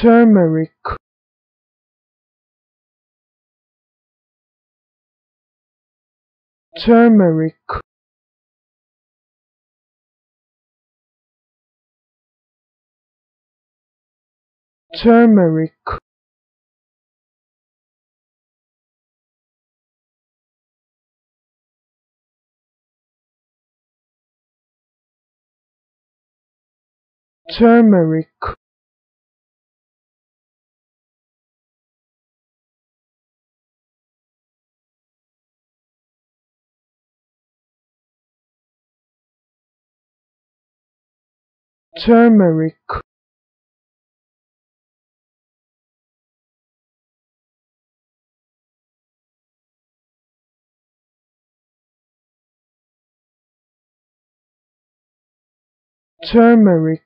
turmeric. Turmeric. Turmeric. Turmeric turmeric. Turmeric